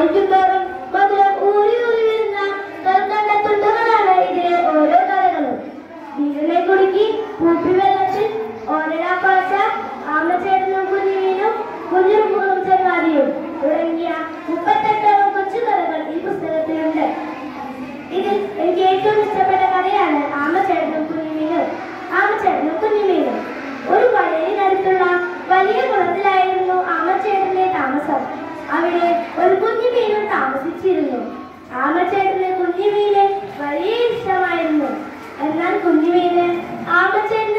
കഴിക്കും തോറും മധുരം ഊറി ഊറി വരുന്ന കണ്ട തുണ്ടുകളാണ് ഇതിലെ ഓരോ കലകളും. വീരനെ കുടുക്കി പൂപ്പി വെള്ളത്തിൽ ഓരടാ പാച്ച ആമച്ചേട്ടനും കുഞ്ഞിനും കുഞ്ഞും മൂന്നും ചെങ്ങാതിയും തുടങ്ങിയ മുപ്പത്തെട്ടോളം കൊച്ചു കഥകൾ ഈ പുസ്തകത്തിലുണ്ട്. ഇതിൽ അവിടെ ഒരു കുഞ്ഞു മീനും താമസിച്ചിരുന്നു. ആമച്ചേട്ടന് കുഞ്ഞു മീനെ വലിയ ഇഷ്ടമായിരുന്നു. എന്നാൽ കുഞ്ഞു മീന് ആമച്ചേട്ടൻ